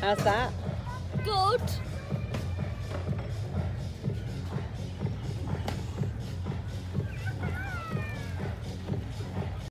How's that? Good.